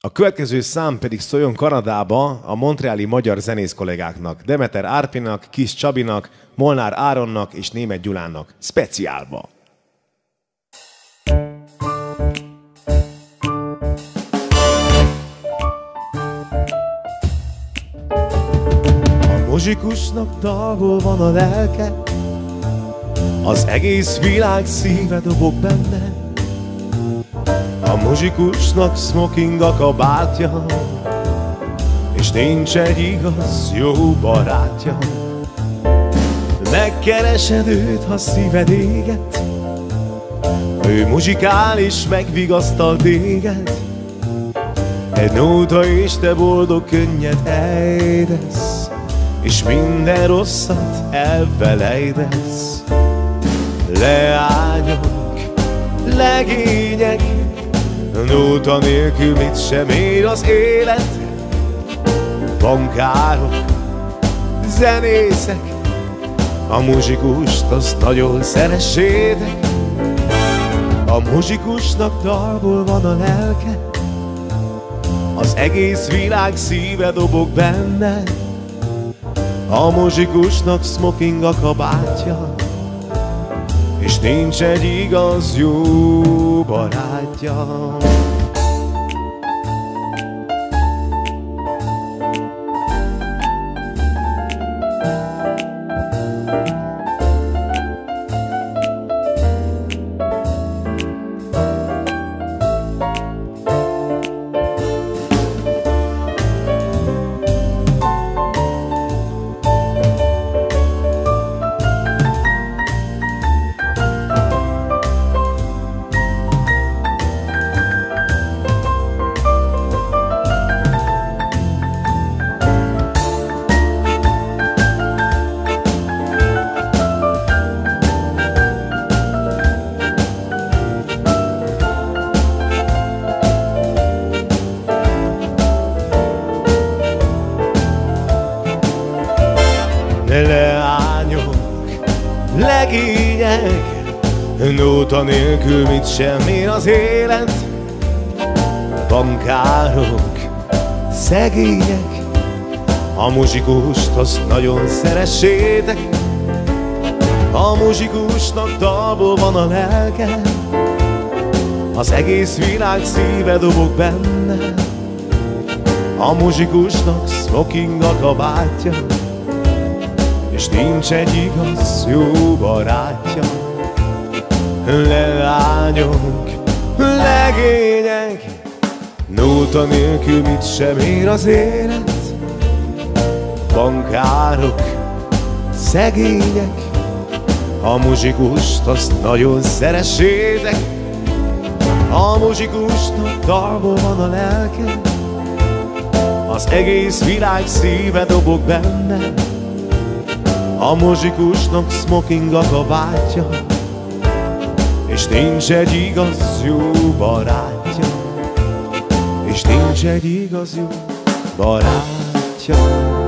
A következő szám pedig szóljon Kanadába a montreali magyar zenész kollégáknak, Demeter Árpinak, Kis Csabinak, Molnár Áronnak és Német Gyulának, speciálba. A muzsikusnak dalból van a lelke, az egész világ szíve dobog benne, muzsikusnak smoking a kabátja És nincs egy igaz jó barátja. Megkeresed őt, ha szíved éget Ő muzsikál és megvigasztal téged. Egy nóta és te boldog könnyed ejdesz És minden rosszat elfelejtesz. Leányok, legények Nóta nélkül mit sem ér az élet. Bankárok, zenészek A muzsikust azt nagyon szeressétek. A muzsikusnak dalból van a lelke Az egész világ szíve dobog benne. A muzsikusnak smoking a kabátja és nincs egy igaz jó barátja legények, nóta nélkül mit sem ér az élet. Bankárok, szegények, a muzsikust azt nagyon szeressétek. A muzsikusnak dalból van a lelke, az egész világ szíve dobog benne. A muzsikusnak smoking a kabátja, és nincs egy igaz jó barátja. Leányok, legények. Nóta nélkül mit sem ér az élet. Bankárok, szegények. A muzsikust azt nagyon szeressétek. A muzsikusnak dalból van a lelke. Az egész világ szíve dobog benne a muzsikusnak smoking a kabátja És nincs egy igaz jó barátja. És nincs egy igaz jó barátja